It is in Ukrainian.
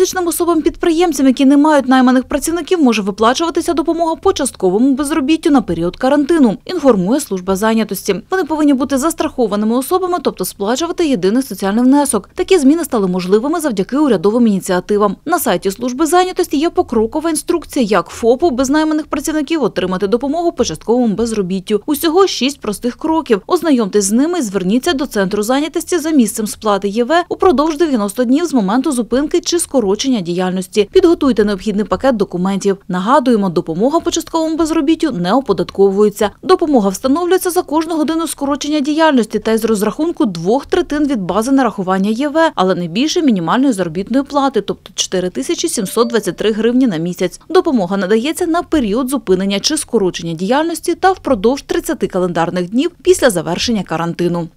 фізичним особам-підприємцям, які не мають найманих працівників, може виплачуватися допомога по частковому безробіттю на період карантину, інформує служба зайнятості. Вони повинні бути застрахованими особами, тобто сплачувати єдиний соціальний внесок. Такі зміни стали можливими завдяки урядовим ініціативам. На сайті служби зайнятості є покрокова інструкція, як ФОПу без найманих працівників отримати допомогу по частковому безробіттю. Усього шість простих кроків. Ознайомтесь з ними і зверніться до центру зайнятості за місцем сплати ЄВ упродовж 90 днів з моменту зупинки чи скорочення діяльності. Підготуйте необхідний пакет документів. Нагадуємо, допомога по частковому безробіттю не оподатковується. Допомога встановлюється за кожну годину скорочення діяльності та із розрахунку двох третин від бази нарахування ЄВ, але не більше мінімальної заробітної плати, тобто 4723 гривні на місяць. Допомога надається на період зупинення чи скорочення діяльності та впродовж 30 календарних днів після завершення карантину.